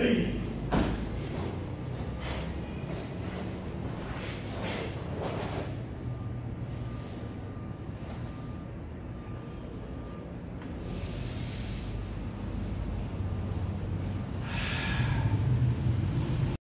Hey.